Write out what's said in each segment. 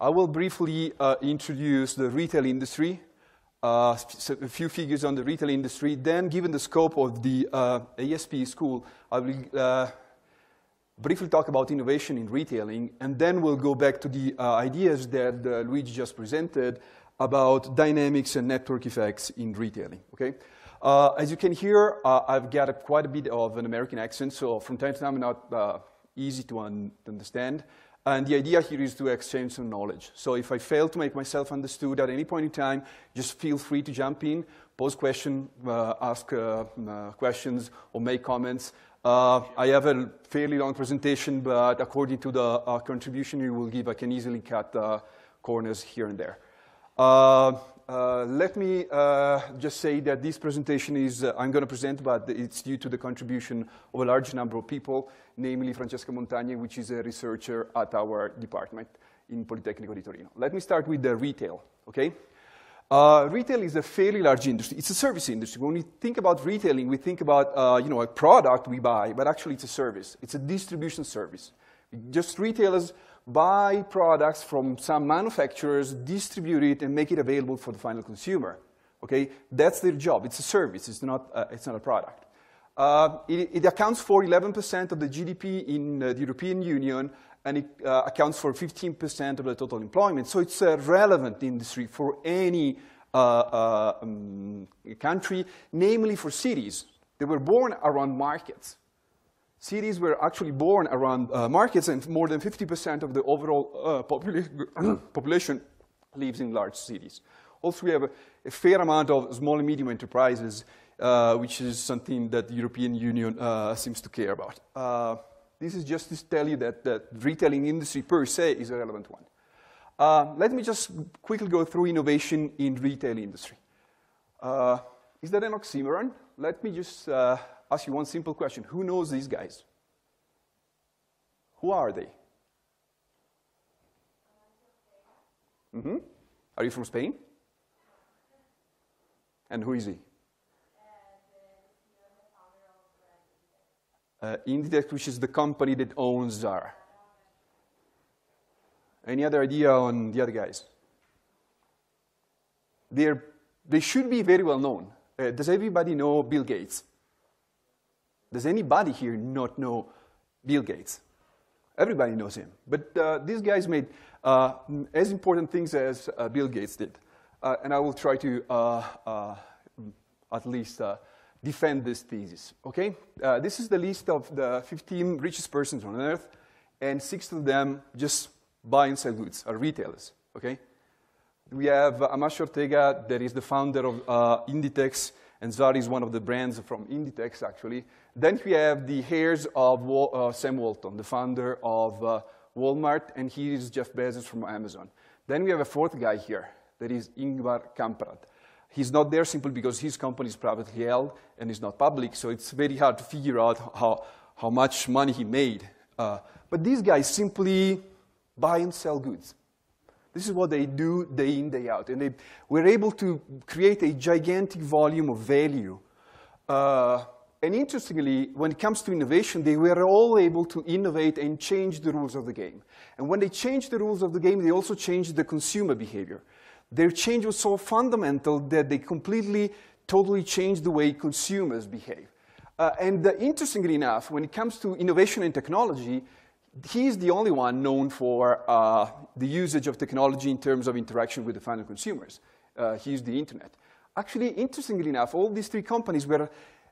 I will briefly uh, introduce the retail industry, uh, a few figures on the retail industry. Then, given the scope of the uh, ASP school, I will uh, briefly talk about innovation in retailing, and then we'll go back to the uh, ideas that uh, Luigi just presented about dynamics and network effects in retailing. Okay. As you can hear, I've got a, quite a bit of an American accent, so from time to time, not easy to un understand. And the idea here is to exchange some knowledge. So if I fail to make myself understood at any point in time, just feel free to jump in, pose questions, uh, ask uh, uh, questions, or make comments. Uh, I have a fairly long presentation, but according to the uh, contribution you will give, I can easily cut uh, corners here and there. Uh, let me uh, just say that this presentation is, uh, I'm going to present, but it's due to the contribution of a large number of people, namely Francesca Montagne, which is a researcher at our department in Politecnico di Torino. Let me start with the retail, okay? Uh, retail is a fairly large industry. It's a service industry. When we think about retailing, we think about, uh, you know, a product we buy, but actually it's a service. It's a distribution service. Just retailers buy products from some manufacturers, distribute it, and make it available for the final consumer. Okay, that's their job. It's a service. It's not. Uh, it's not a product. Uh, it, it, accounts for 11% of the GDP in uh, the European Union, and it uh, accounts for 15% of the total employment. So it's a relevant industry for any uh, uh, um, country, namely for cities. They were born around markets. Cities were actually born around uh, markets, and more than 50% of the overall uh, popula population lives in large cities. Also, we have a, a fair amount of small and medium enterprises, uh, which is something that the European Union uh, seems to care about. Uh, this is just to tell you that the retailing industry per se is a relevant one. Uh, let me just quickly go through innovation in retail industry. is that an oxymoron? Let me just ask you one simple question. Who knows these guys? Who are they? Mm-hmm. Are you from Spain? And who is he? Uh, Inditex, which is the company that owns Zara. Any other idea on the other guys? They're, they should be very well known. Uh, does everybody know Bill Gates? Does anybody here not know Bill Gates? Everybody knows him. But uh, these guys made uh, as important things as uh, Bill Gates did. Uh, and I will try to uh, uh, at least defend this thesis. Okay? this is the list of the 15 richest persons on earth, and six of them just buy and sell goods, are retailers. Okay? We have Amancio Ortega, that is the founder of Inditex, and Zara is one of the brands from Inditex, actually. Then we have the heirs of Wal uh, Sam Walton, the founder of uh, Walmart, and he is Jeff Bezos from Amazon. Then we have a fourth guy here, that is Ingvar Kamprad. He's not there simply because his company is privately held and is not public, so it's very hard to figure out how, how much money he made. Uh, but these guys simply buy and sell goods. This is what they do day in, day out. And they were able to create a gigantic volume of value. Uh, and interestingly, when it comes to innovation, they were all able to innovate and change the rules of the game. And when they changed the rules of the game, they also changed the consumer behavior. Their change was so fundamental that they completely, totally changed the way consumers behave. Uh, and uh, interestingly enough, when it comes to innovation and technology, he's the only one known for uh, the usage of technology in terms of interaction with the final consumers. Uh, he used the internet. Actually, interestingly enough, all these three companies were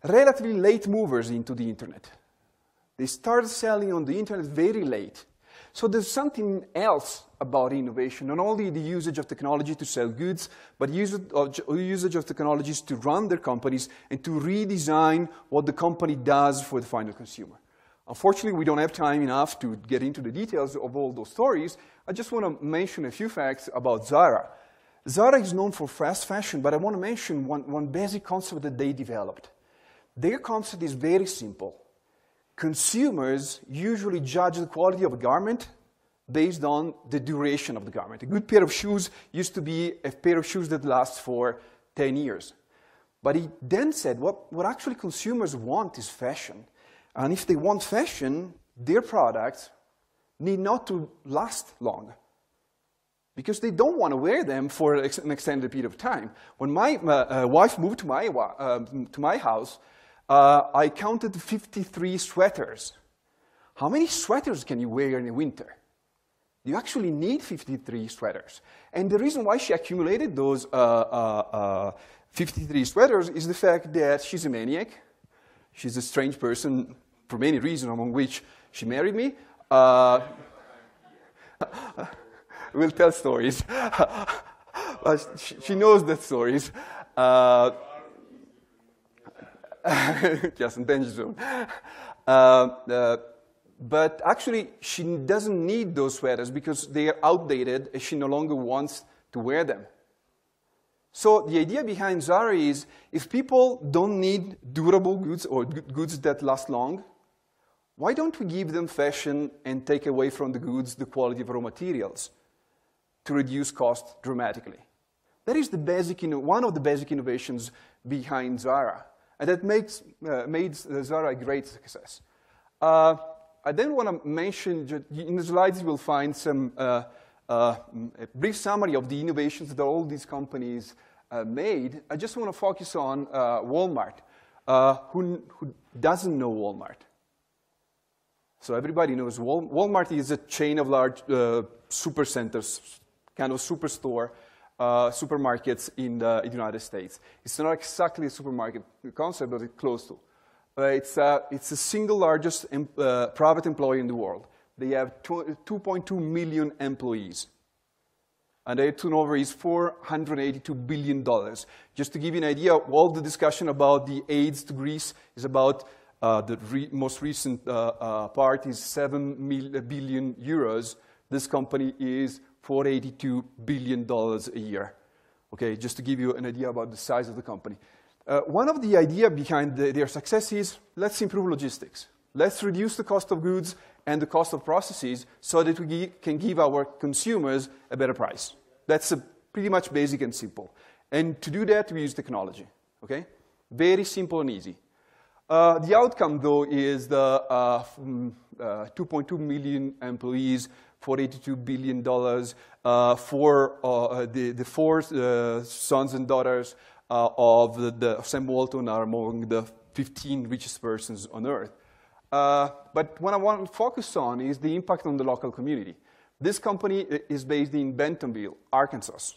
relatively late movers into the internet. They started selling on the internet very late. So there's something else about innovation, not only the usage of technology to sell goods, but usage of, uh, usage of technologies to run their companies and to redesign what the company does for the final consumer. Unfortunately, we don't have time enough to get into the details of all those stories. I just want to mention a few facts about Zara. Zara is known for fast fashion, but I want to mention one, one basic concept that they developed. Their concept is very simple. Consumers usually judge the quality of a garment based on the duration of the garment. A good pair of shoes used to be a pair of shoes that lasts for 10 years. But he then said what, what actually consumers want is fashion. And if they want fashion, their products need not to last long. because they don't want to wear them for an extended period of time. When my uh, uh, wife moved to my, uh, to my house, uh, I counted 53 sweaters. How many sweaters can you wear in the winter? You actually need 53 sweaters. And the reason why she accumulated those uh, uh, 53 sweaters is the fact that she's a maniac. She's a strange person for many reasons, among which she married me. we'll tell stories. she, knows the stories. Just in danger zone. Uh, uh, but actually, she doesn't need those sweaters because they are outdated and she no longer wants to wear them. So the idea behind Zara is if people don't need durable goods or goods that last long, why don't we give them fashion and take away from the goods the quality of raw materials? to reduce cost dramatically. That is the basic, one of the basic innovations behind Zara, and that makes, uh, made Zara a great success. Uh, I then want to mention, in the slides you will find some uh, uh, a brief summary of the innovations that all these companies uh, made. I just want to focus on uh, Walmart. who, who doesn't know Walmart? So everybody knows Walmart is a chain of large supercenters, kind of superstore, uh, supermarkets in the, in the, United States. It's not exactly a supermarket concept, but it's close to. Uh, it's, uh, it's the single largest em uh, private employer in the world. They have 2.2 million employees. And their turnover is $482 billion. Just to give you an idea, all the discussion about the aids to Greece is about uh, the re most recent part is 7 billion euros. This company is $482 billion a year. Okay, just to give you an idea about the size of the company. Uh, one of the idea behind the, their success is let's improve logistics. Let's reduce the cost of goods and the cost of processes so that we can give our consumers a better price. That's pretty much basic and simple. And to do that, we use technology. Okay? Very simple and easy. Uh, the outcome, though, is the uh, mm, uh 2.2 million employees $42 billion uh, for uh, the, the four uh, sons and daughters uh, of the, the, Sam Walton are among the 15 richest persons on earth. Uh, but what I want to focus on is the impact on the local community. This company is based in Bentonville, Arkansas.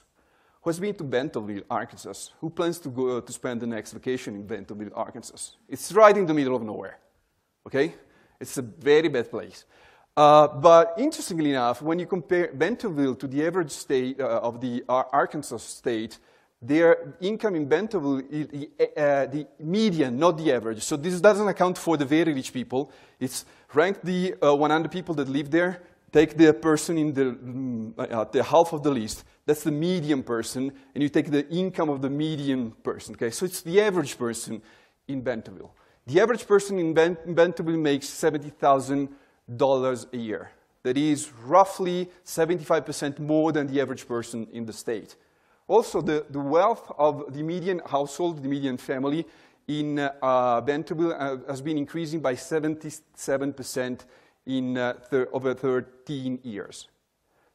Who has been to Bentonville, Arkansas? Who plans to go to spend the next vacation in Bentonville, Arkansas? It's right in the middle of nowhere. Okay? It's a very bad place. Uh, but interestingly enough, when you compare Bentonville to the average state uh, of the Arkansas state, their income in Bentonville, uh, the median, not the average. So this doesn't account for the very rich people. It's rank the uh, 100 people that live there, take the person in the, mm, uh, the half of the list. That's the median person, and you take the income of the median person. Okay, so it's the average person in Bentonville. The average person in, ben- in Bentonville makes 70,000 dollars a year. That is roughly 75% more than the average person in the state. Also, the, the wealth of the median household, the median family in uh, Bentonville uh, has been increasing by 77% in uh, thir- over 13 years.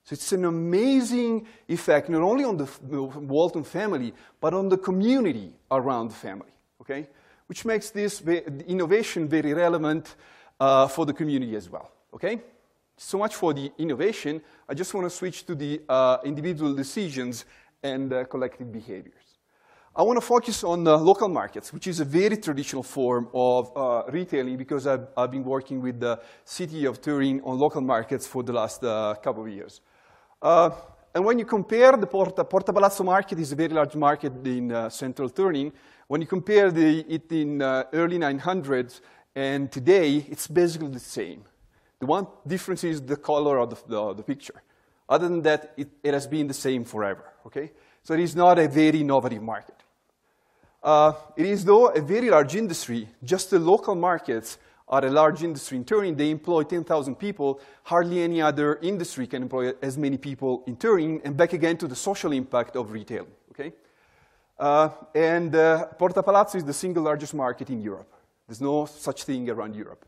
So it's an amazing effect, not only on the, the Walton family, but on the community around the family, okay? Which makes this innovation very relevant uh, for the community as well. Okay? So much for the innovation. I just want to switch to the uh, individual decisions and uh, collective behaviors. I want to focus on uh, local markets, which is a very traditional form of uh, retailing because I've, I've, been working with the city of Turin on local markets for the last uh, couple of years. Uh, and when you compare the Porta, Porta Palazzo market is a very large market in central Turin. When you compare the, it in early 900s and today, it's basically the same. The one difference is the color of the, the, the picture. Other than that, it, it, has been the same forever. Okay? So it is not a very innovative market. Uh, it is, though, a very large industry. Just the local markets are a large industry in Turin. They employ 10,000 people. Hardly any other industry can employ as many people in Turin. And back again to the social impact of retail. Okay? Uh, and uh, Porta Palazzo is the single largest market in Europe. There's no such thing around Europe.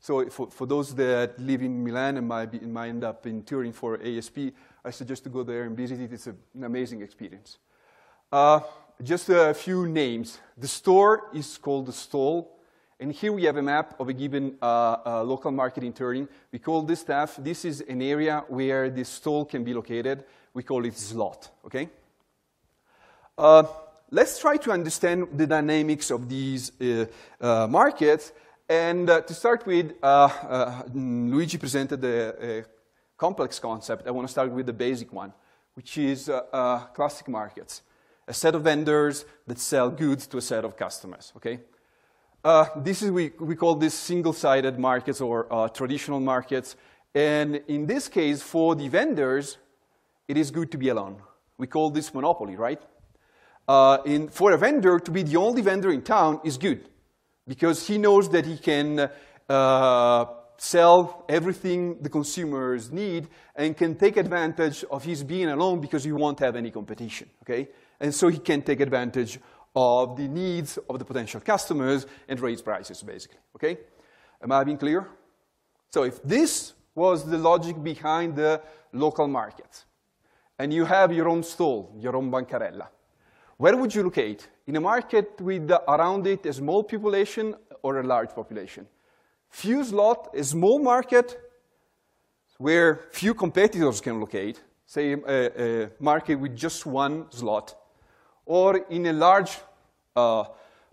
So for, for those that live in Milan and might, be, might end up in Turin for ASP, I suggest to go there and visit it. It's a, an amazing experience. Uh, just a few names. The store is called the stall. And here we have a map of a given uh, uh, local market in Turin. We call this stuff, this is an area where the stall can be located. We call it slot, okay? Let's try to understand the dynamics of these uh, uh, markets. And uh, to start with, Luigi presented a, a, complex concept. I want to start with the basic one, which is classic markets. A set of vendors that sell goods to a set of customers, okay? Uh, this is, we, we call this single-sided markets or uh, traditional markets. And in this case, for the vendors, it is good to be alone. We call this monopoly, right? Uh, in, for a vendor to be the only vendor in town is good because he knows that he can uh, sell everything the consumers need and can take advantage of his being alone because he won't have any competition, okay? And so he can take advantage of the needs of the potential customers and raise prices, basically. Okay? Am I being clear? So if this was the logic behind the local market, and you have your own stall, your own bancarella, where would you locate? In a market with around it a small population or a large population? Few slot, a small market where few competitors can locate, say a, a market with just one slot, or in a large uh,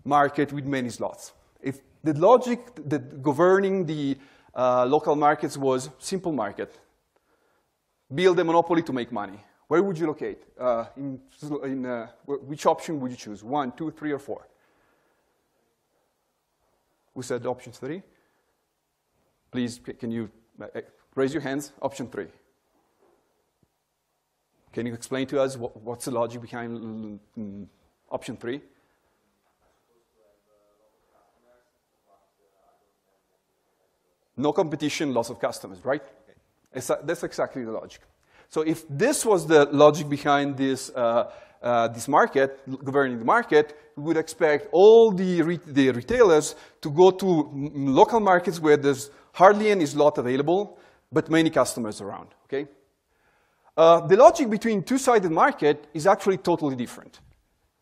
market with many slots. If the logic that governing the uh, local markets was simple market, build a monopoly to make money, where would you locate? Uh, in, in uh, which option would you choose? One, two, three, or four? Who said option three? Please, can you uh, uh, raise your hands? Option three. Can you explain to us what, what's the logic behind mm, option three? No competition, loss of customers, right? Okay. That's exactly the logic. So if this was the logic behind this, uh, uh, this market, governing the market, we would expect all the, re the retailers to go to local markets where there's hardly any slot available, but many customers around, okay? Uh, the logic between two-sided market is actually totally different.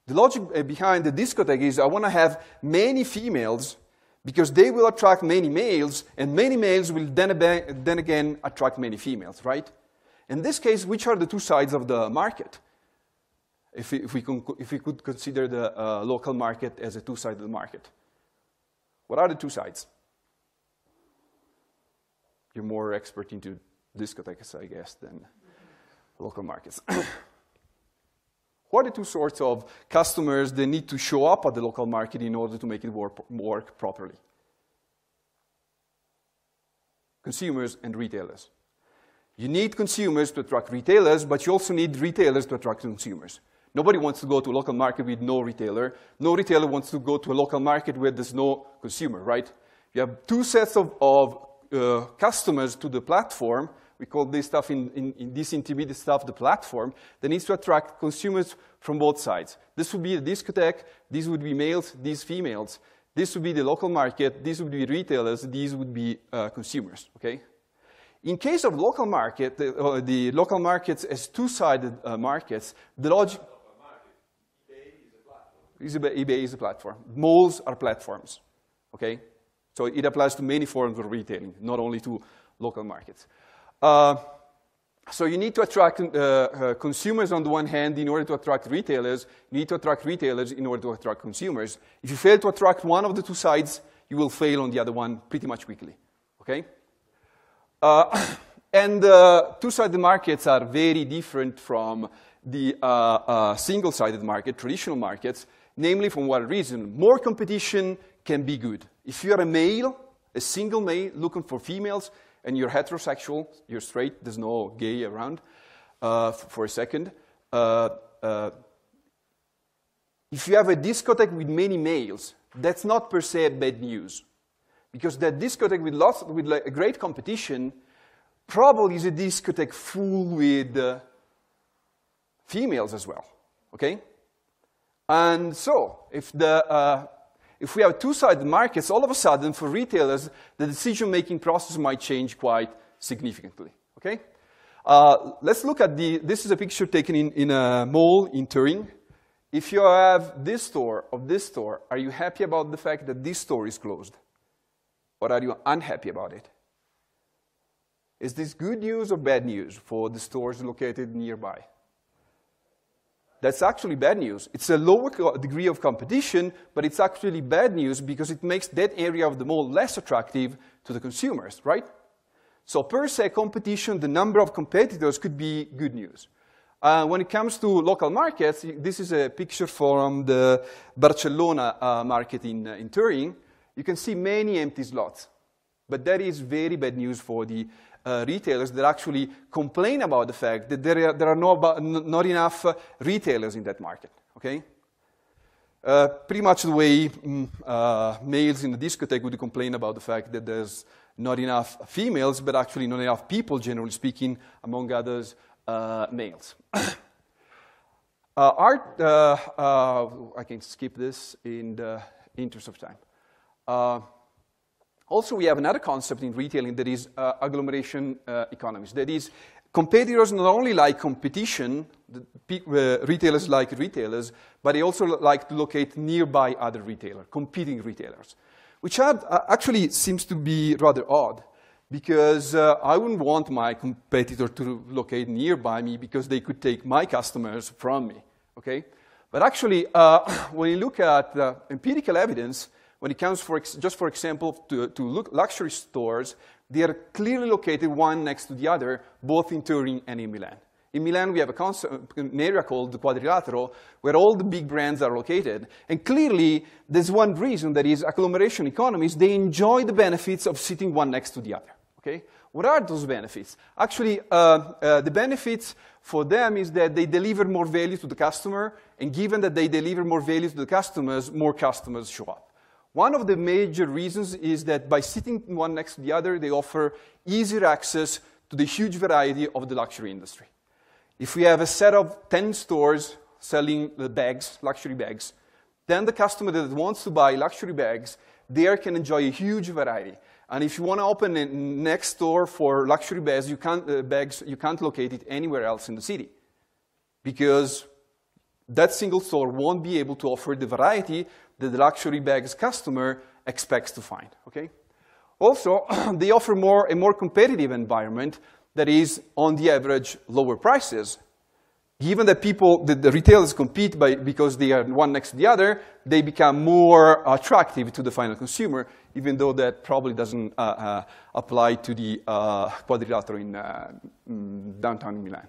The logic uh, behind the discotheque is I want to have many females because they will attract many males, and many males will then, then again attract many females, right? In this case, which are the two sides of the market? If we, if we, if we could consider the uh, local market as a two-sided market. What are the two sides? You're more expert into discotheques, I guess, than local markets. What are the two sorts of customers that need to show up at the local market in order to make it work, work properly? Consumers and retailers. You need consumers to attract retailers, but you also need retailers to attract consumers. Nobody wants to go to a local market with no retailer. No retailer wants to go to a local market where there's no consumer, right? You have two sets of, of uh, customers to the platform, we call this stuff in, in, in, this intermediate stuff the platform that needs to attract consumers from both sides. This would be the discotheque, these would be males, these females. This would be the local market, these would be retailers, these would be uh, consumers, okay? In case of local market, the, uh, the local markets as two-sided uh, markets, the logic... Is eBay is a platform. Malls are platforms, okay? So it applies to many forms of retailing, not only to local markets. Uh, so you need to attract uh, uh, consumers on the one hand in order to attract retailers. You need to attract retailers in order to attract consumers. If you fail to attract one of the two sides, you will fail on the other one pretty much quickly. Okay? Uh, and uh, two-sided markets are very different from the uh, single-sided market, traditional markets, namely from what reason? More competition can be good. If you are a male, a single male looking for females, and you're heterosexual, you're straight, there's no gay around uh, for a second. Uh, uh, if you have a discotheque with many males, that's not per se bad news. Because that discotheque with, lots, with like a great competition probably is a discotheque full with uh, females as well. Okay? And so, if the, uh, If we have two-sided markets, all of a sudden, for retailers, the decision-making process might change quite significantly, okay? Uh, let's look at the, this is a picture taken in, in a mall in Turin. If you have this store or this store, are you happy about the fact that this store is closed? Or are you unhappy about it? Is this good news or bad news for the stores located nearby? That's actually bad news. It's a lower degree of competition, but it's actually bad news because it makes that area of the mall less attractive to the consumers, right? So per se, competition, the number of competitors could be good news. Uh, when it comes to local markets, this is a picture from the Barcelona uh, market in, uh, in Turin. You can see many empty slots. But that is very bad news for the uh, retailers that actually complain about the fact that there are, there are no, not enough uh, retailers in that market, okay? Uh, pretty much the way mm, uh, males in the discotheque would complain about the fact that there's not enough females, but actually not enough people, generally speaking, among others, uh, males. Uh, art, I can skip this in the interest of time. Also, we have another concept in retailing that is uh, agglomeration uh, economies. That is, competitors not only like competition, uh, retailers like retailers, but they also like to locate nearby other retailers, competing retailers, which uh, actually seems to be rather odd because uh, I wouldn't want my competitor to locate nearby me because they could take my customers from me, okay? But actually, uh, when you look at empirical evidence, when it comes, for just for example, to, to luxury stores, they are clearly located one next to the other, both in Turin and in Milan. In Milan, we have an area called the Quadrilatero, where all the big brands are located. And clearly, there's one reason, that is agglomeration economies, they enjoy the benefits of sitting one next to the other. Okay? What are those benefits? Actually, uh, uh, the benefits for them is that they deliver more value to the customer, and given that they deliver more value to the customers, more customers show up. One of the major reasons is that by sitting one next to the other, they offer easier access to the huge variety of the luxury industry. If we have a set of 10 stores selling the bags, luxury bags, then the customer that wants to buy luxury bags, there can enjoy a huge variety. And if you want to open a next store for luxury bags, you can't, uh, bags, you can't locate it anywhere else in the city. Because that single store won't be able to offer the variety that the luxury bags customer expects to find, okay? Also, they offer more, a more competitive environment that is, on the average, lower prices. Given that people, the, retailers compete by, because they are one next to the other, they become more attractive to the final consumer, even though that probably doesn't uh, uh, apply to the uh, quadrilatero in uh, mm, downtown Milan.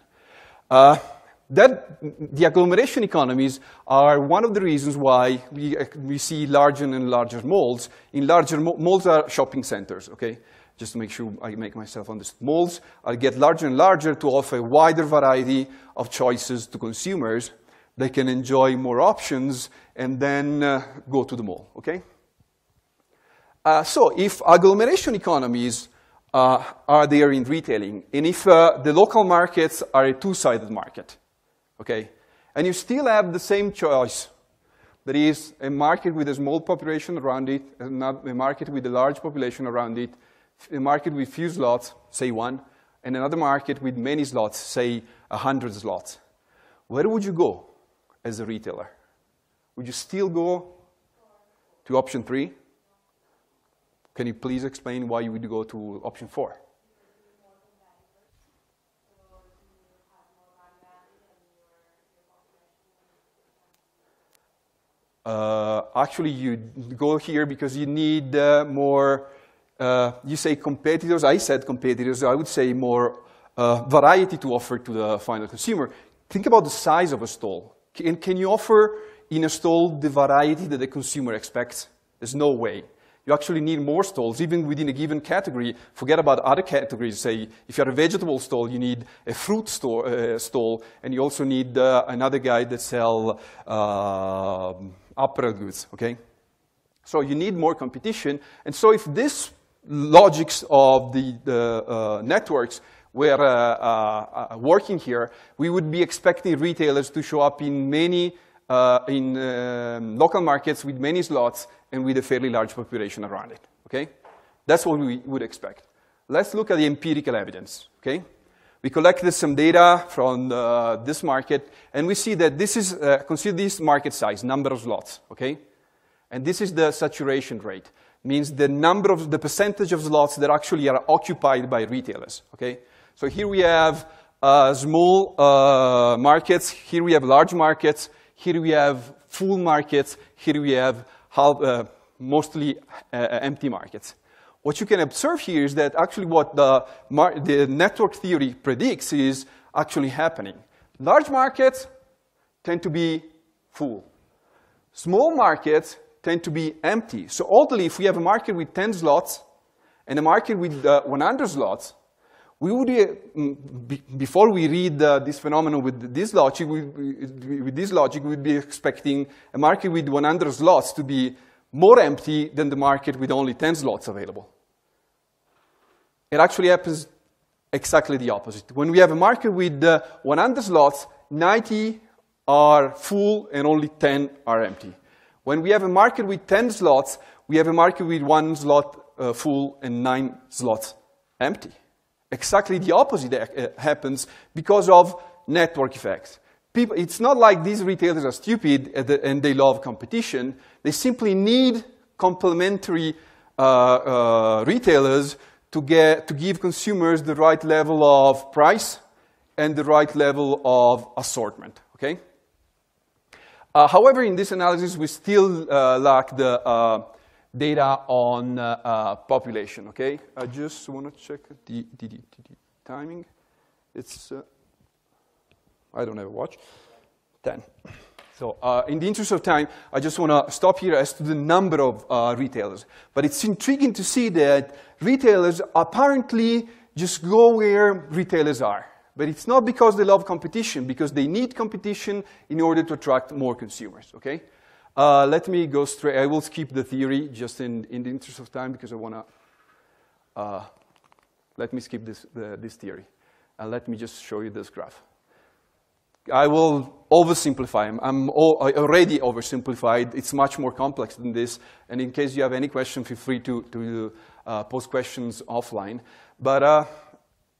That, the agglomeration economies are one of the reasons why we, we see larger and larger malls. In larger malls are shopping centers, okay? Just to make sure I make myself understand. Malls are get larger and larger to offer a wider variety of choices to consumers. They can enjoy more options and then uh, go to the mall, okay? Uh, so if agglomeration economies uh, are there in retailing, and if uh, the local markets are a two-sided market, okay? And you still have the same choice. There is a market with a small population around it, a market with a large population around it, a market with few slots, say one, and another market with many slots, say a hundred slots. Where would you go as a retailer? Would you still go to option three? Can you please explain why you would go to option four? Uh, actually, you go here because you need uh, more, uh, you say competitors. I said competitors. I would say more uh, variety to offer to the final consumer. Think about the size of a stall. Can, can you offer in a stall the variety that the consumer expects? There's no way. You actually need more stalls, even within a given category. Forget about other categories. Say, if you're a vegetable stall, you need a fruit store, uh, stall, and you also need uh, another guy that sell uh, apparel goods, okay? So you need more competition. And so if this logics of the, the uh, networks were uh, uh, uh, working here, we would be expecting retailers to show up in many, uh, in um, local markets with many slots and with a fairly large population around it, okay? That's what we would expect. Let's look at the empirical evidence, okay? We collected some data from uh, this market, and we see that this is, uh, consider this market size, number of slots, okay? And this is the saturation rate, means the number of, the percentage of slots that actually are occupied by retailers, okay? So here we have uh, small uh, markets, here we have large markets, here we have full markets, here we have half, uh, mostly uh, empty markets. What you can observe here is that actually what the, the network theory predicts is actually happening. Large markets tend to be full. Small markets tend to be empty. So ultimately, if we have a market with 10 slots and a market with uh, 100 slots, we would, uh, be, before we read uh, this phenomenon with this logic, we, with this logic, we'd be expecting a market with 100 slots to be more empty than the market with only 10 slots available. It actually happens exactly the opposite. When we have a market with uh, 100 slots, 90 are full and only 10 are empty. When we have a market with 10 slots, we have a market with one slot uh, full and nine slots empty. Exactly the opposite uh, happens because of network effects. People, it's not like these retailers are stupid and they love competition. They simply need complementary uh, uh, retailers to, get, to give consumers the right level of price and the right level of assortment, okay? Uh, however, in this analysis, we still uh, lack the uh, data on uh, uh, population, okay? I just want to check the, the, the, the timing. It's, uh, I don't have a watch, 10. So uh, in the interest of time, I just want to stop here as to the number of uh, retailers. But it's intriguing to see that retailers apparently just go where retailers are. But it's not because they love competition, because they need competition in order to attract more consumers, okay? Uh, let me go straight. I will skip the theory just in, in the interest of time because I want to, uh, let me skip this, this theory. And let me just show you this graph. I will oversimplify. I'm, I'm already oversimplified. It's much more complex than this. And in case you have any question, feel free to, to uh, post questions offline. But uh,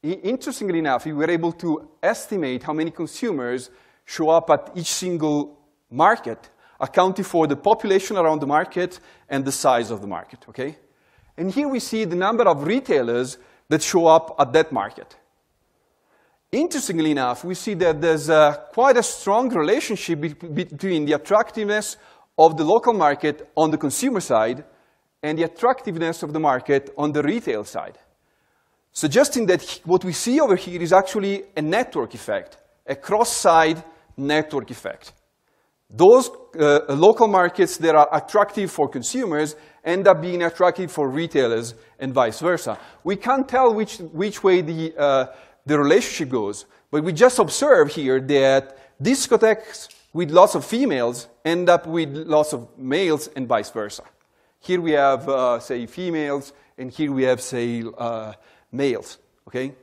interestingly enough, we were able to estimate how many consumers show up at each single market, accounting for the population around the market and the size of the market, okay? And here we see the number of retailers that show up at that market. Interestingly enough, we see that there's a, quite a strong relationship be between the attractiveness of the local market on the consumer side and the attractiveness of the market on the retail side, suggesting that what we see over here is actually a network effect, a cross-side network effect. Those uh, local markets that are attractive for consumers end up being attractive for retailers and vice versa. We can't tell which, which way the, uh, the relationship goes. But we just observe here that discotheques with lots of females end up with lots of males and vice versa. Here we have, uh, say, females, and here we have, say, uh, males, okay?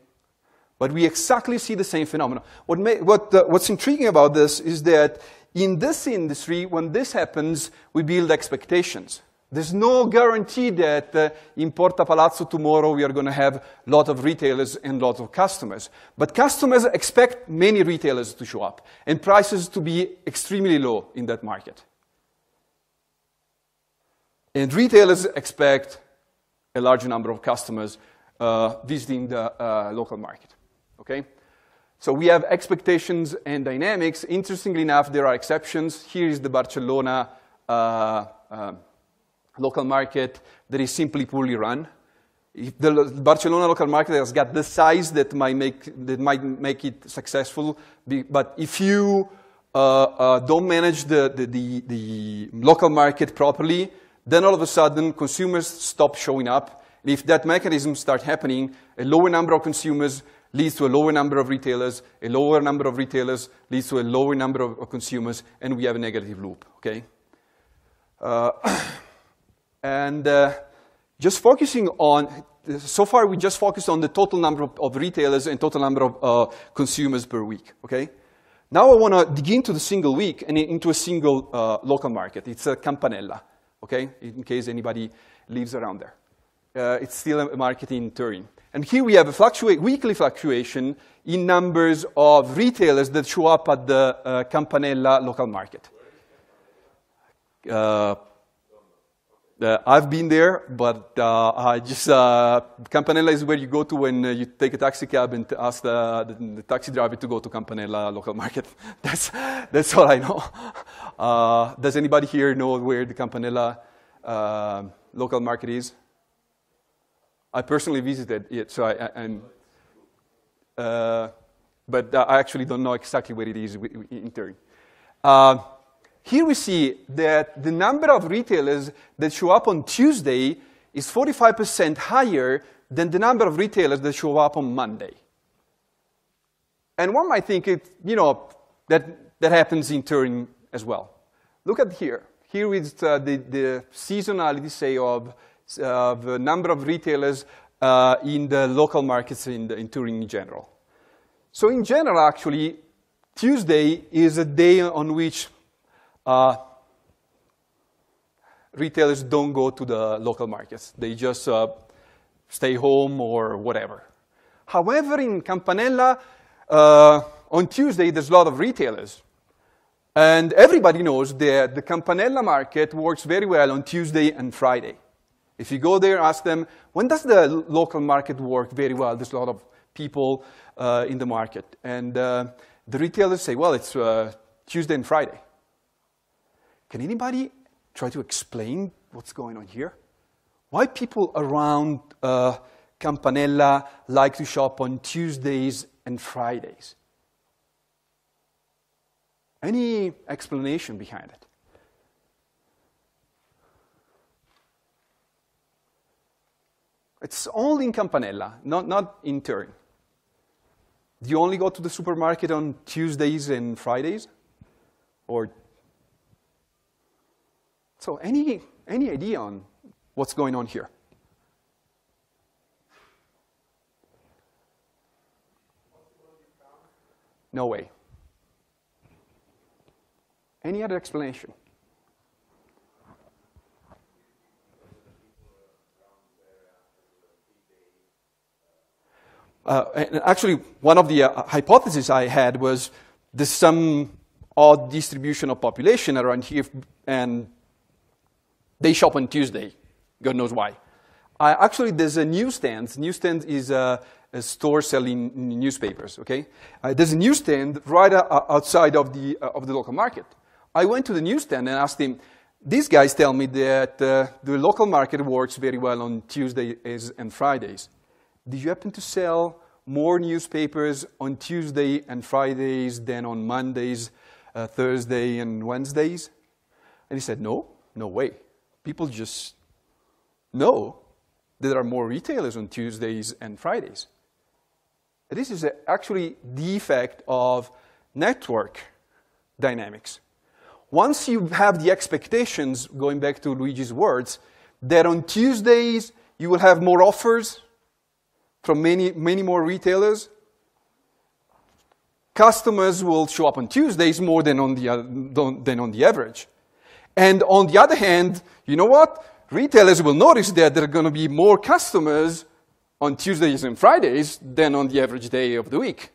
But we exactly see the same phenomenon. What what, uh, what's intriguing about this is that in this industry, when this happens, we build expectations. There's no guarantee that uh, in Porta Palazzo tomorrow we are going to have a lot of retailers and a lot of customers. But customers expect many retailers to show up and prices to be extremely low in that market. And retailers expect a large number of customers uh, visiting the uh, local market. Okay? So we have expectations and dynamics. Interestingly enough, there are exceptions. Here is the Barcelona uh, uh local market that is simply poorly run. If the Barcelona local market has got the size that might make, that might make it successful, but if you uh, uh, don't manage the, the, the, the, local market properly, then all of a sudden consumers stop showing up. And if that mechanism starts happening, a lower number of consumers leads to a lower number of retailers, a lower number of retailers leads to a lower number of, consumers, and we have a negative loop, okay? Uh, And uh, just focusing on, so far we just focused on the total number of, of retailers and total number of uh, consumers per week, okay? Now I want to dig into the single week and into a single uh, local market. It's a Campanella. okay, in case anybody lives around there. Uh, it's still a market in Turin. And here we have a fluctua- weekly fluctuation in numbers of retailers that show up at the uh, Campanella local market. Uh, uh, I've been there, but uh, I just uh, Campanella is where you go to when uh, you take a taxi cab and ask the, the, the, taxi driver to go to Campanella local market. that's that's all I know. Does anybody here know where the Campanella local market is? I personally visited it, so I, am uh, but uh, I actually don't know exactly where it is in Turin. Um, here we see that the number of retailers that show up on Tuesday is 45% higher than the number of retailers that show up on Monday. And one might think it, you know, that, that happens in Turin as well. Look at here. Here is uh, the, the seasonality, say, of, the number of retailers uh, in the local markets in, the, in Turin in general. So in general, actually, Tuesday is a day on which uh, retailers don't go to the local markets. They just uh, stay home or whatever. However, in Campanella, uh, on Tuesday, there's a lot of retailers. And everybody knows that the Campanella market works very well on Tuesday and Friday. If you go there, ask them, when does the local market work very well? There's a lot of people uh, in the market. And uh, the retailers say, well, it's uh, Tuesday and Friday. Can anybody try to explain what's going on here? Why people around uh, Campanella like to shop on Tuesdays and Fridays? Any explanation behind it? It's only in Campanella, not, not in Turin. Do you only go to the supermarket on Tuesdays and Fridays? Or so, any, any idea on what's going on here? No way. Any other explanation? Uh, actually, one of the uh, hypotheses I had was there's some odd distribution of population around here, and they shop on Tuesday. God knows why. Actually, there's a newsstand. Newsstand is a, a store selling newspapers. Okay, uh, there's a newsstand right uh, outside of the uh, of the local market. I went to the newsstand and asked him. These guys tell me that uh, the local market works very well on Tuesdays and Fridays. Did you happen to sell more newspapers on Tuesday and Fridays than on Mondays, uh, Thursday, and Wednesdays? And he said, No, no way people just know that there are more retailers on Tuesdays and Fridays. This is actually the effect of network dynamics. Once you have the expectations, going back to Luigi's words, that on Tuesdays you will have more offers from many, many more retailers, customers will show up on Tuesdays more than on the, uh, than on the average. And on the other hand, you know what? Retailers will notice that there are going to be more customers on Tuesdays and Fridays than on the average day of the week.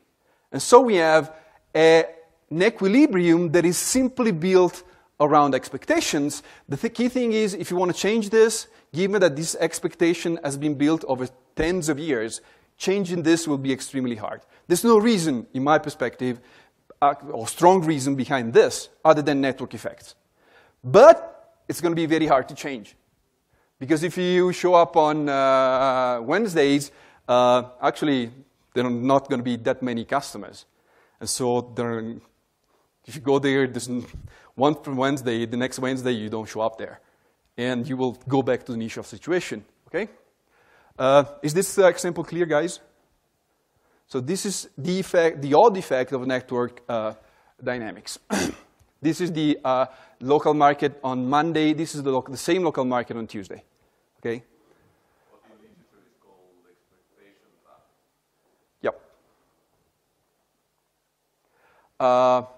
And so we have a, an equilibrium that is simply built around expectations. The th- key thing is if you want to change this, given that this expectation has been built over tens of years, changing this will be extremely hard. There's no reason, in my perspective, uh, or strong reason behind this other than network effects. But it's going to be very hard to change. Because if you show up on uh, Wednesdays, uh, actually, there are not going to be that many customers. And so there, if you go there, there's one Wednesday, the next Wednesday you don't show up there. And you will go back to the niche of situation. Okay? Uh, is this uh, example clear, guys? So this is the effect, the odd effect of network uh, dynamics. This is the uh, local market on Monday. This is the, the same local market on Tuesday. Okay? What called expectation Yep.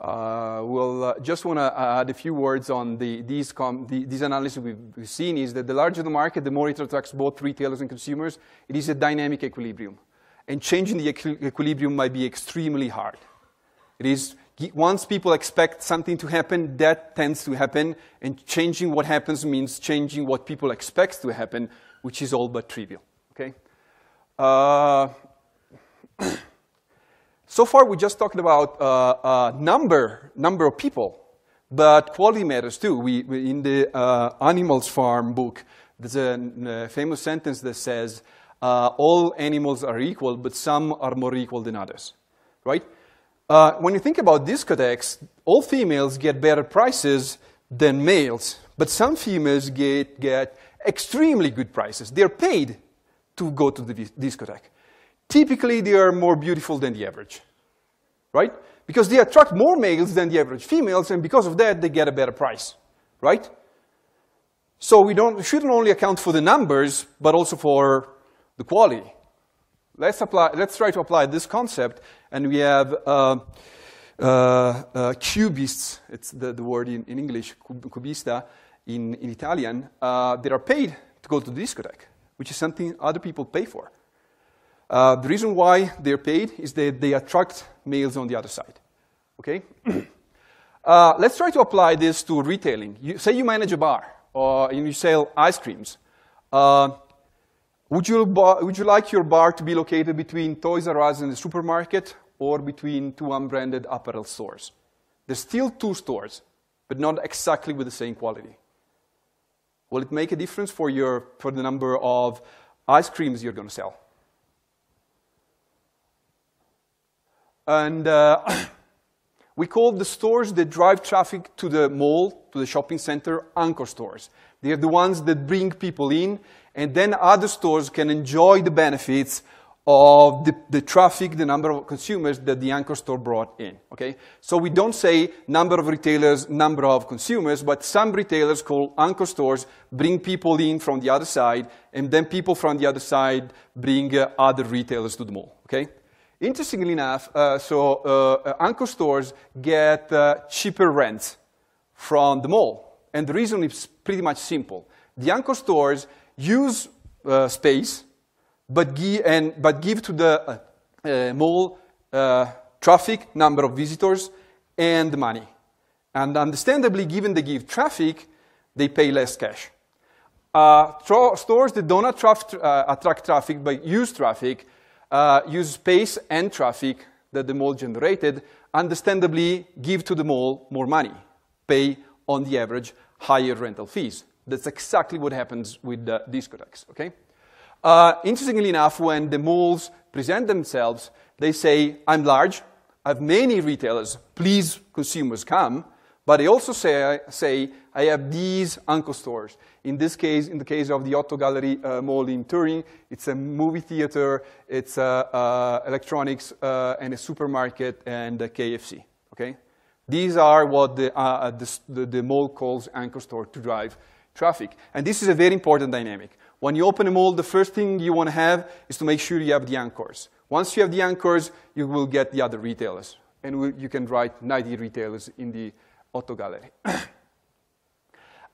Uh, uh, well, uh, just want to add a few words on the, these, com, the, these analysis we've, seen is that the larger the market, the more it attracts both retailers and consumers. It is a dynamic equilibrium. And changing the equi equilibrium might be extremely hard. It is, once people expect something to happen, that tends to happen. And changing what happens means changing what people expect to happen, which is all but trivial. Okay? Uh, So far, we just talked about uh, uh, number, number of people, but quality matters too. We, we in the uh, Animals Farm book, there's a, a famous sentence that says, uh, all animals are equal, but some are more equal than others, right? Uh, when you think about discotheques, all females get better prices than males, but some females get, get extremely good prices. They're paid to go to the discotheque typically they are more beautiful than the average, right? Because they attract more males than the average females, and because of that, they get a better price, right? So we don't, shouldn't only account for the numbers, but also for the quality. Let's, apply, let's try to apply this concept, and we have uh, uh, uh, cubists, it's the, the word in, in English, cubista, in, in Italian, uh, that are paid to go to the discotheque, which is something other people pay for. Uh, the reason why they're paid is that they attract males on the other side. Okay? uh, let's try to apply this to retailing. You, say you manage a bar or, and you sell ice creams. Uh, would, you would you like your bar to be located between Toys R Us and the supermarket or between two unbranded apparel stores? There's still two stores, but not exactly with the same quality. Will it make a difference for, your, for the number of ice creams you're going to sell? And uh, we call the stores that drive traffic to the mall, to the shopping center, anchor stores. They are the ones that bring people in, and then other stores can enjoy the benefits of the, the, traffic, the number of consumers that the anchor store brought in. Okay? So we don't say number of retailers, number of consumers, but some retailers call anchor stores bring people in from the other side, and then people from the other side bring uh, other retailers to the mall. Okay? Interestingly enough, uh, so uh, anchor stores get uh, cheaper rents from the mall. And the reason is pretty much simple. The anchor stores use uh, space, but give, and, but give to the uh, uh, mall traffic, number of visitors, and money. And understandably, given they give traffic, they pay less cash. stores that don't attract, attract traffic but use traffic uh, use space and traffic that the mall generated, understandably give to the mall more money, pay on the average higher rental fees. That's exactly what happens with the discotheques, okay? Uh, interestingly enough, when the malls present themselves, they say, I'm large, I have many retailers, please consumers come, but they also say, say I have these anchor stores. In this case, in the case of the Otto Gallery uh, Mall in Turin, it's a movie theater, it's uh, uh, electronics, uh, and a supermarket and a KFC. Okay, these are what the, uh, the, the, the mall calls anchor store to drive traffic, and this is a very important dynamic. When you open a mall, the first thing you want to have is to make sure you have the anchors. Once you have the anchors, you will get the other retailers, and you can write 90 retailers in the Otto Gallery.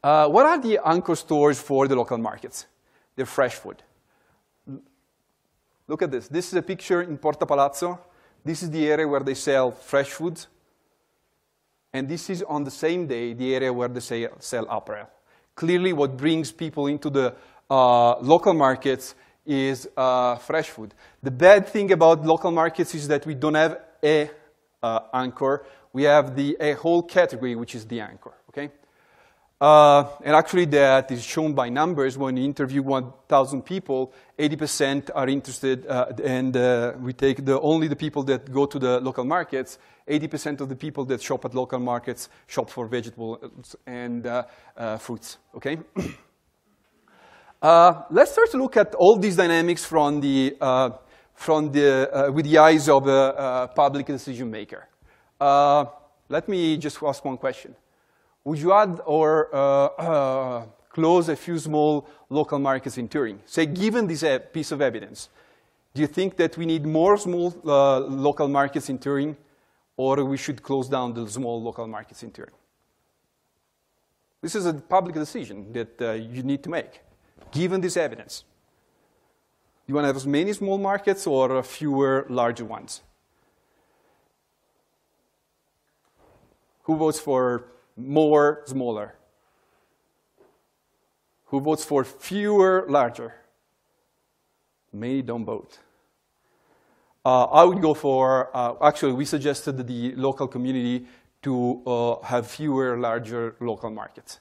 uh, what are the anchor stores for the local markets? They're fresh food. Look at this. This is a picture in Porta Palazzo. This is the area where they sell fresh foods. And this is on the same day the area where they say, sell apparel. Clearly, what brings people into the uh, local markets is uh, fresh food. The bad thing about local markets is that we don't have a uh, anchor we have the, a whole category, which is the anchor? Uh, and actually that is shown by numbers. When you interview 1,000 people, 80% are interested, uh, and uh, we take the, only the people that go to the local markets. 80% of the people that shop at local markets shop for vegetables and uh, uh, fruits, okay? Uh, let's start to look at all these dynamics from the, from the, with the eyes of a public decision maker. Let me just ask one question. Would you add or uh, uh, close a few small local markets in Turin? Say, given this uh, piece of evidence, do you think that we need more small uh, local markets in Turin or we should close down the small local markets in Turin. This is a public decision that uh, you need to make, given this evidence. You want to have as many small markets or fewer larger ones? Who votes for more smaller? Who votes for fewer larger? Many don't vote. Uh, I would go for, uh, actually, we suggested the local community to uh, have fewer larger local markets.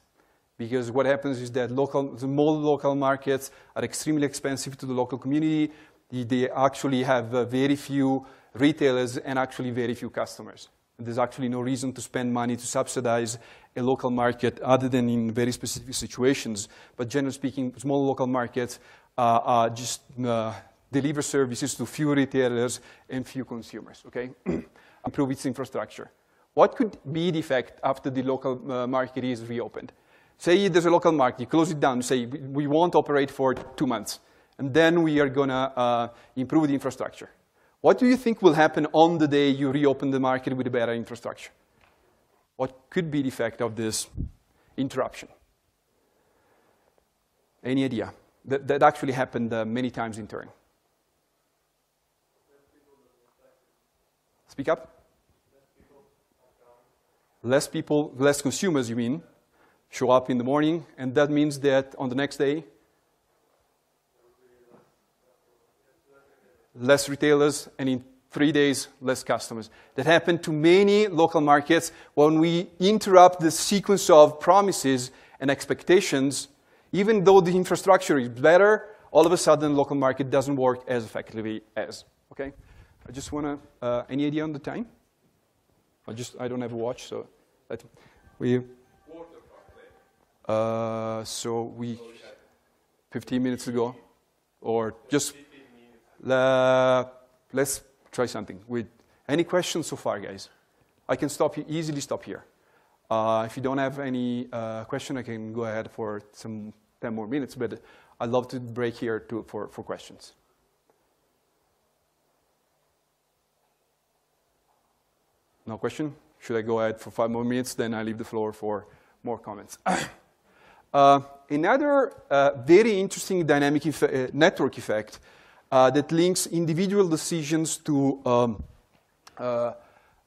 Because what happens is that local, small local markets are extremely expensive to the local community. They actually have uh, very few retailers and actually very few customers. There's actually no reason to spend money to subsidize a local market other than in very specific situations. But generally speaking, small local markets uh, just uh, deliver services to few retailers and few consumers, okay? Improve its infrastructure. What could be the effect after the local uh, market is reopened? Say there's a local market, you close it down, say we won't operate for two months, and then we are going to uh, improve the infrastructure. What do you think will happen on the day you reopen the market with a better infrastructure? What could be the effect of this interruption? Any idea? That, that actually happened uh, many times in Turin. Speak up. Less people, less consumers, you mean, show up in the morning, and that means that on the next day, less retailers, and in three days, less customers. That happened to many local markets when we interrupt the sequence of promises and expectations. Even though the infrastructure is better, all of a sudden, the local market doesn't work as effectively as. Okay? I just want to, uh, any idea on the time? I just, I don't have a watch, so let, we, uh, so we, 15 minutes ago, or just, let's try something. With any questions so far, guys? I can stop easily stop here. Uh, if you don't have any uh, question, I can go ahead for some 10 more minutes, but I'd love to break here to, for, for questions. No question? Should I go ahead for five more minutes? Then I leave the floor for more comments. uh, another uh, very interesting dynamic uh, network effect uh, that links individual decisions to um, uh,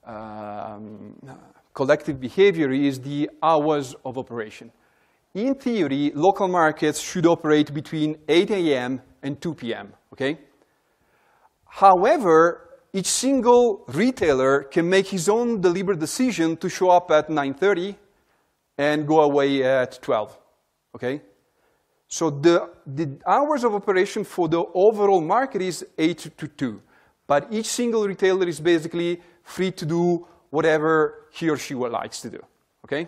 um, collective behavior is the hours of operation. In theory, local markets should operate between 8 a.m. and 2 p.m., okay? However, each single retailer can make his own deliberate decision to show up at 9.30 and go away at 12, okay? So the, the hours of operation for the overall market is 8 to 2. But each single retailer is basically free to do whatever he or she likes to do, okay?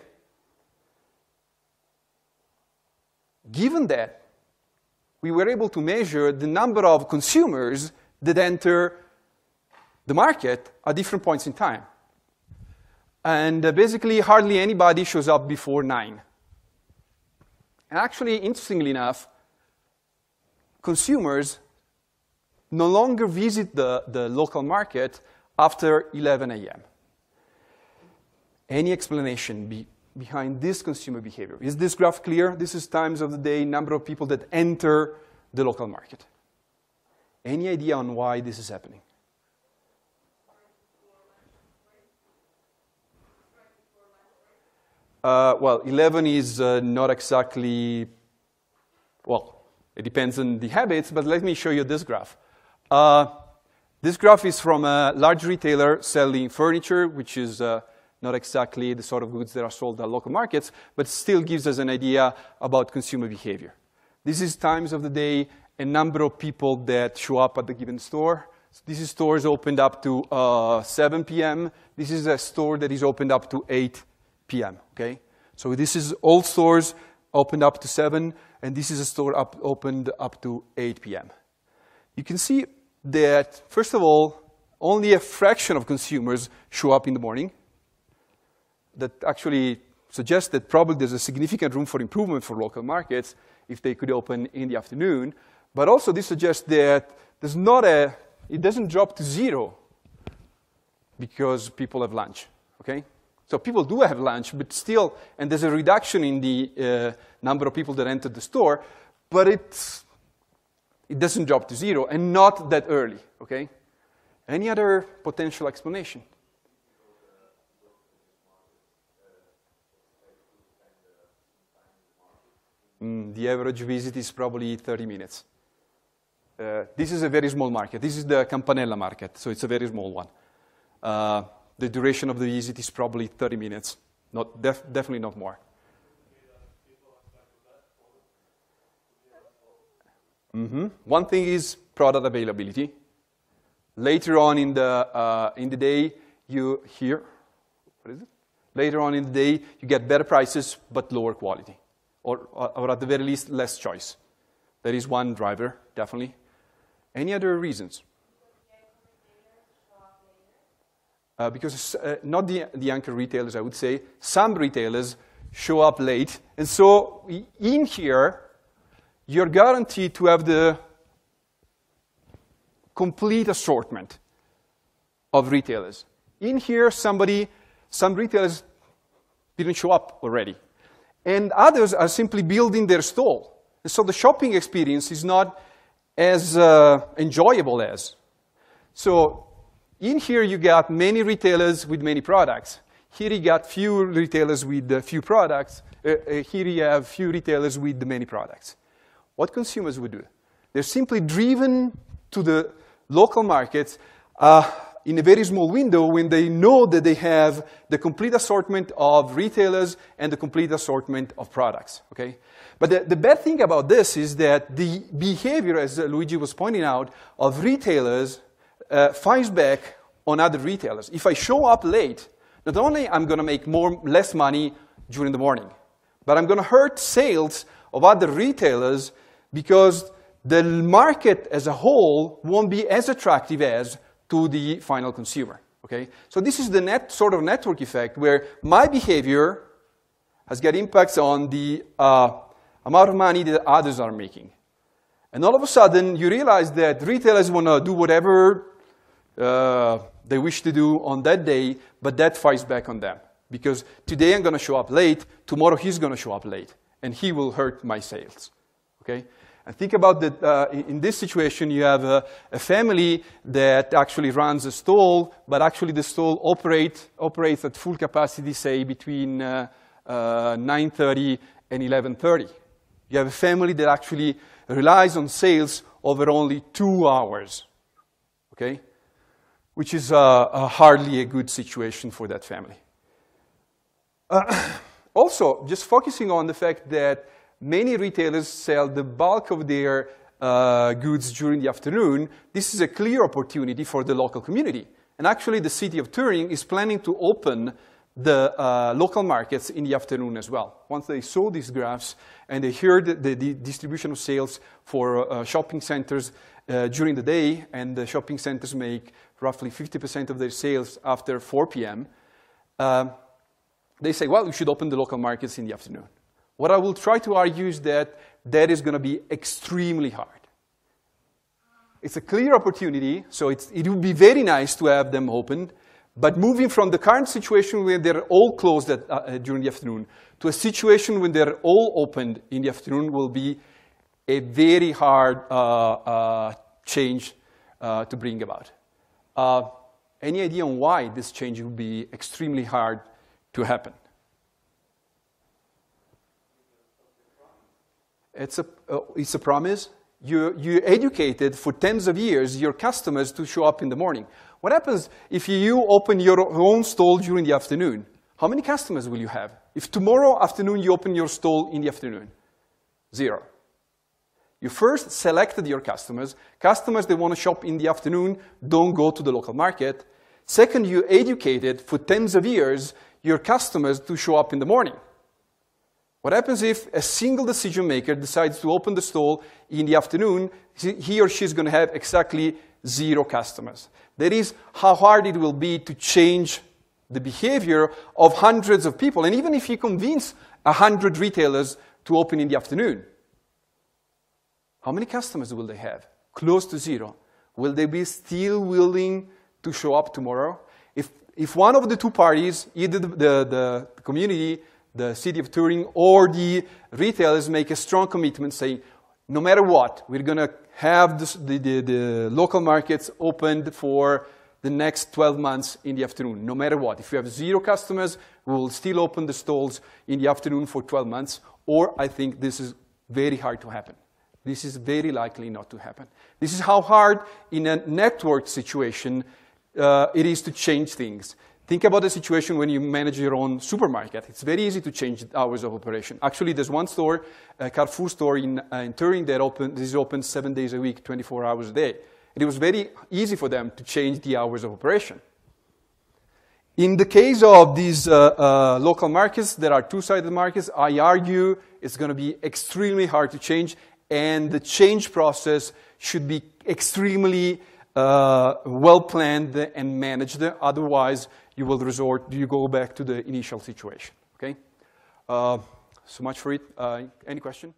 Given that, we were able to measure the number of consumers that enter the market at different points in time. And uh, basically, hardly anybody shows up before 9. And actually, interestingly enough, consumers no longer visit the, the local market after 11 a.m. Any explanation be, behind this consumer behavior? Is this graph clear? This is times of the day, number of people that enter the local market. Any idea on why this is happening? Uh, well, 11 is uh, not exactly, well, it depends on the habits, but let me show you this graph. Uh, this graph is from a large retailer selling furniture, which is uh, not exactly the sort of goods that are sold at local markets, but still gives us an idea about consumer behavior. This is times of the day, a number of people that show up at the given store. So this is stores opened up to uh, 7 p.m. This is a store that is opened up to 8 p.m. Okay, so this is all stores opened up to 7, and this is a store up, opened up to 8 p.m. You can see that, first of all, only a fraction of consumers show up in the morning. That actually suggests that probably there's a significant room for improvement for local markets if they could open in the afternoon. But also, this suggests that there's not a, it doesn't drop to zero because people have lunch, okay? So people do have lunch, but still, and there's a reduction in the uh, number of people that enter the store, but it's, it doesn't drop to zero, and not that early, okay? Any other potential explanation? Mm, the average visit is probably 30 minutes. Uh, this is a very small market. This is the Campanella market, so it's a very small one. Uh, the duration of the visit is probably 30 minutes, not def definitely not more. Mm -hmm. One thing is product availability. Later on in the, uh, in the day, you hear, what is it? Later on in the day, you get better prices but lower quality, or, or at the very least, less choice. That is one driver, definitely. Any other reasons? Uh, because uh, not the, the anchor retailers, I would say, some retailers show up late. And so in here, you're guaranteed to have the complete assortment of retailers. In here, somebody, some retailers didn't show up already. And others are simply building their stall. And so the shopping experience is not as uh, enjoyable as. So in here, you got many retailers with many products. Here you got few retailers with uh, few products. Uh, uh, here you have few retailers with many products. What consumers would do? They're simply driven to the local markets uh, in a very small window when they know that they have the complete assortment of retailers and the complete assortment of products, okay? But the, the bad thing about this is that the behavior, as Luigi was pointing out, of retailers uh, fires back on other retailers. If I show up late, not only I'm going to make more, less money during the morning, but I'm going to hurt sales of other retailers because the market as a whole won't be as attractive as to the final consumer. Okay? So this is the net sort of network effect where my behavior has got impacts on the uh, amount of money that others are making. And all of a sudden, you realize that retailers want to do whatever uh, they wish to do on that day, but that fights back on them. Because today I'm going to show up late, tomorrow he's going to show up late, and he will hurt my sales. Okay? And think about that uh, in this situation, you have a, a, family that actually runs a stall, but actually the stall operate, operates at full capacity, say, between uh, uh, 9.30 and 11.30. You have a family that actually relies on sales over only two hours. Okay? Which is uh, hardly a good situation for that family. Uh, also, just focusing on the fact that many retailers sell the bulk of their uh, goods during the afternoon, this is a clear opportunity for the local community. And actually, the city of Turin is planning to open the uh, local markets in the afternoon as well. Once they saw these graphs and they heard the, the distribution of sales for uh, shopping centers uh, during the day, and the shopping centers make roughly 50% of their sales after 4 p.m., uh, they say, well, you should open the local markets in the afternoon. What I will try to argue is that that is going to be extremely hard. It's a clear opportunity, so it would be very nice to have them opened, but moving from the current situation where they're all closed at, uh during the afternoon to a situation when they're all opened in the afternoon will be a very hard uh, uh change uh, to bring about. Uh, any idea on why this change would be extremely hard to happen? It's a, uh, it's a promise. You, you educated for tens of years your customers to show up in the morning. What happens if you open your own stall during the afternoon? How many customers will you have? If tomorrow afternoon you open your stall in the afternoon? Zero. You first selected your customers. Customers that want to shop in the afternoon don't go to the local market. Second, you educated for tens of years your customers to show up in the morning. What happens if a single decision maker decides to open the stall in the afternoon? He or she is going to have exactly zero customers. That is how hard it will be to change the behavior of hundreds of people. And even if you convince 100 retailers to open in the afternoon, how many customers will they have? Close to zero. Will they be still willing to show up tomorrow? If if one of the two parties, either the, the, the community, the city of Turin, or the retailers make a strong commitment saying, no matter what, we're going to have this, the, the, the, local markets opened for the next 12 months in the afternoon, no matter what. If you have zero customers, we will still open the stalls in the afternoon for 12 months, or I think this is very hard to happen. This is very likely not to happen. This is how hard in a network situation uh, it is to change things. Think about the situation when you manage your own supermarket. It's very easy to change hours of operation. Actually, there's one store, a Carrefour store in, uh, in Turin that open, this is open seven days a week, 24 hours a day. And it was very easy for them to change the hours of operation. In the case of these uh, uh, local markets, there are two-sided markets. I argue it's going to be extremely hard to change, and the change process should be extremely uh, well planned and managed. Otherwise, you will resort, you go back to the initial situation. Okay? Uh, so much for it. Uh, any question?